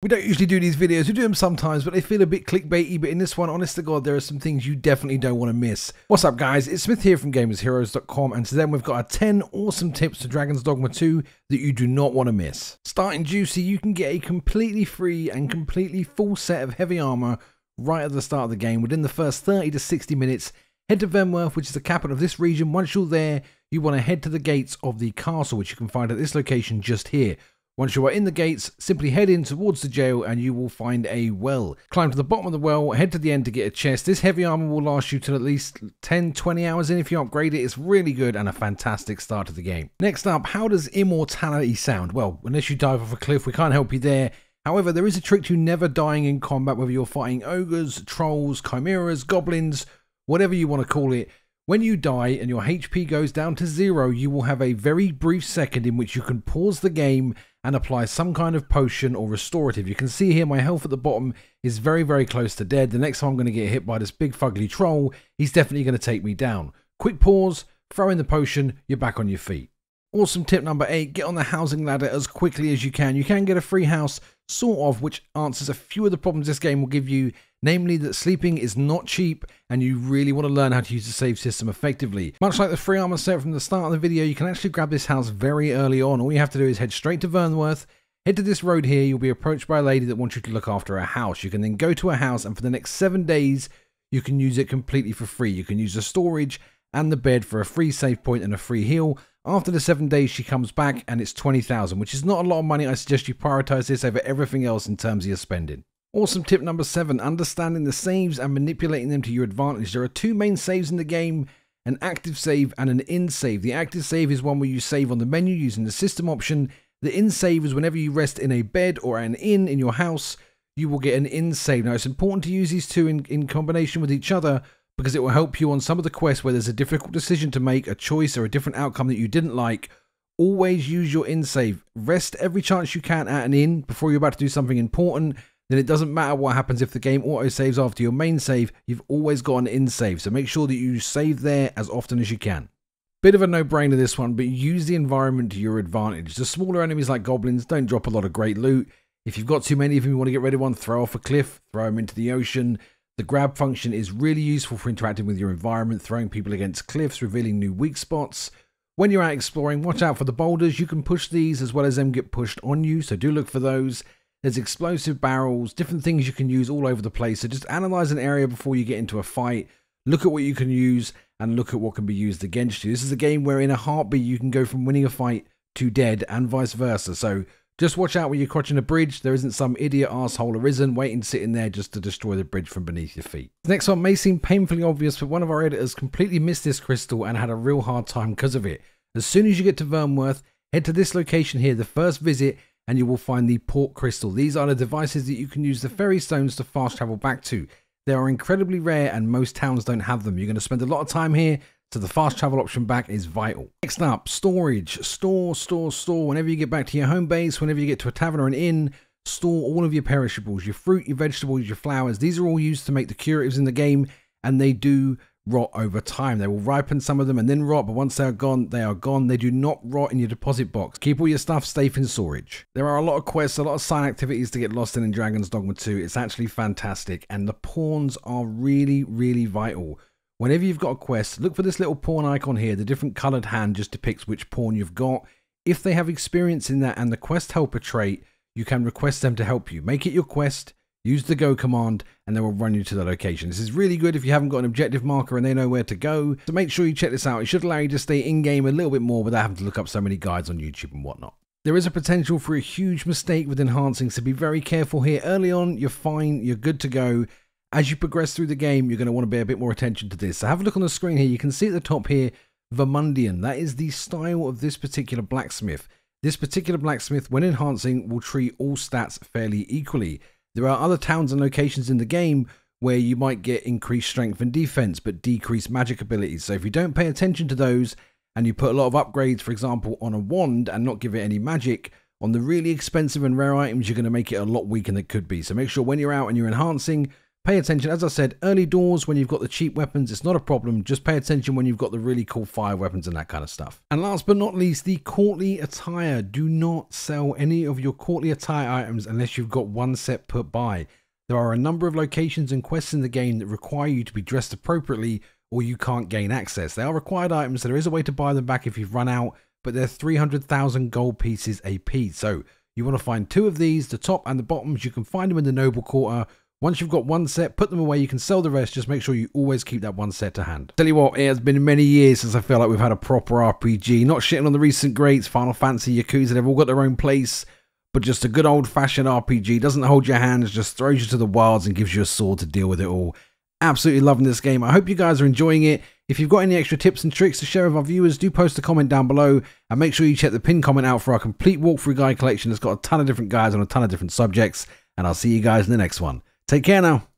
We don't usually do these videos, we do them sometimes, but they feel a bit clickbaity. But in this one, honest to God, there are some things you definitely don't want to miss. What's up, guys? It's Smith here from GamersHeroes.com, and today we've got 10 awesome tips to Dragon's Dogma 2 that you do not want to miss. Starting juicy, you can get a completely free and completely full set of heavy armor right at the start of the game within the first 30 to 60 minutes. Head to Vernworth, which is the capital of this region. Once you're there, you want to head to the gates of the castle, which you can find at this location just here. Once you are in the gates, simply head in towards the jail and you will find a well. Climb to the bottom of the well, head to the end to get a chest. This heavy armor will last you till at least 10 20 hours in if you upgrade it. It's really good and a fantastic start to the game. Next up, how does immortality sound? Well, unless you dive off a cliff, we can't help you there. However, there is a trick to never dying in combat, whether you're fighting ogres, trolls, chimeras, goblins, whatever you want to call it. When you die and your HP goes down to zero, you will have a very brief second in which you can pause the game and apply some kind of potion or restorative. You can see here my health at the bottom is very, very close to dead. The next time I'm going to get hit by this big fugly troll, he's definitely going to take me down. Quick pause, throw in the potion, you're back on your feet. Awesome tip number eight, get on the housing ladder as quickly as you can. You can get a free house, sort of, which answers a few of the problems this game will give you, namely that sleeping is not cheap and you really want to learn how to use the save system effectively. Much like the free armor set from the start of the video, you can actually grab this house very early on. All you have to do is head straight to Vernworth, Head to this road here, you'll be approached by a lady that wants you to look after a house. You can then go to a house and for the next seven days, you can use it completely for free. You can use the storage and the bed for a free save point and a free heal. After the seven days, she comes back and it's 20,000, which is not a lot of money. I suggest you prioritize this over everything else in terms of your spending. Awesome tip number seven, understanding the saves and manipulating them to your advantage. There are two main saves in the game, an active save and an inn save. The active save is one where you save on the menu using the system option. The inn save is whenever you rest in a bed or an inn in your house, you will get an inn save. Now it's important to use these two in, in combination with each other because it will help you on some of the quests where there's a difficult decision to make, a choice or a different outcome that you didn't like. Always use your inn save. Rest every chance you can at an inn before you're about to do something important. Then it doesn't matter what happens if the game auto saves after your main save, you've always got an inn save. So make sure that you save there as often as you can. Bit of a no-brainer this one, but use the environment to your advantage. The smaller enemies like goblins don't drop a lot of great loot. If you've got too many of them, you want to get rid of one, throw off a cliff, throw them into the ocean. The grab function is really useful for interacting with your environment, throwing people against cliffs, revealing new weak spots. When you're out exploring, watch out for the boulders. You can push these as well as them get pushed on you, so do look for those. There's explosive barrels, different things you can use all over the place. So just analyze an area before you get into a fight. Look at what you can use and look at what can be used against you. This is a game where in a heartbeat you can go from winning a fight to dead and vice versa. So just watch out when you're crossing a bridge. There isn't some idiot asshole arisen waiting sitting there just to destroy the bridge from beneath your feet. The next one may seem painfully obvious, but one of our editors completely missed this crystal and had a real hard time because of it. As soon as you get to Vernworth, head to this location here, the first visit, and you will find the port crystal. These are the devices that you can use the ferry stones to fast travel back to. They are incredibly rare and most towns don't have them. You're going to spend a lot of time here, so the fast travel option back is vital. Next up, storage. Store, store, store. Whenever you get back to your home base, whenever you get to a tavern or an inn, store all of your perishables, your fruit, your vegetables, your flowers. These are all used to make the curatives in the game, and they do rot over time. They will ripen some of them and then rot, but once they are gone, they are gone. They do not rot in your deposit box. Keep all your stuff safe in storage. There are a lot of quests, a lot of side activities to get lost in in Dragon's Dogma 2. It's actually fantastic, and the pawns are really, really vital. Whenever you've got a quest, look for this little pawn icon here. The different colored hand just depicts which pawn you've got. If they have experience in that and the quest helper trait, you can request them to help you. Make it your quest Use the go command and they will run you to the location. This is really good if you haven't got an objective marker and they know where to go. So make sure you check this out. It should allow you to stay in-game a little bit more without having to look up so many guides on YouTube and whatnot. There is a potential for a huge mistake with enhancing, so be very careful here. Early on, you're fine, you're good to go. As you progress through the game, you're going to want to pay a bit more attention to this. So have a look on the screen here. You can see at the top here, Vermundian. That is the style of this particular blacksmith. This particular blacksmith, when enhancing, will treat all stats fairly equally. There are other towns and locations in the game where you might get increased strength and defense but decreased magic abilities. So if you don't pay attention to those and you put a lot of upgrades, for example, on a wand and not give it any magic, on the really expensive and rare items, you're going to make it a lot weaker than it could be. So make sure when you're out and you're enhancing, Pay attention, as I said, early doors when you've got the cheap weapons, it's not a problem. Just pay attention when you've got the really cool fire weapons and that kind of stuff. And last but not least, the courtly attire. Do not sell any of your courtly attire items unless you've got one set put by. There are a number of locations and quests in the game that require you to be dressed appropriately or you can't gain access. They are required items, so there is a way to buy them back if you've run out, but they're 300,000 gold pieces a piece. So you want to find two of these, the top and the bottoms. You can find them in the Noble Quarter. Once you've got one set, put them away. You can sell the rest. Just make sure you always keep that one set to hand. Tell you what, it has been many years since I feel like we've had a proper RPG. Not shitting on the recent greats, Final Fantasy, Yakuza, they've all got their own place but just a good old fashioned RPG. Doesn't hold your hands, just throws you to the wilds and gives you a sword to deal with it all. Absolutely loving this game. I hope you guys are enjoying it. If you've got any extra tips and tricks to share with our viewers, do post a comment down below and make sure you check the pinned comment out for our complete walkthrough guide collection. It's got a ton of different guides on a ton of different subjects. And I'll see you guys in the next one. Take care now.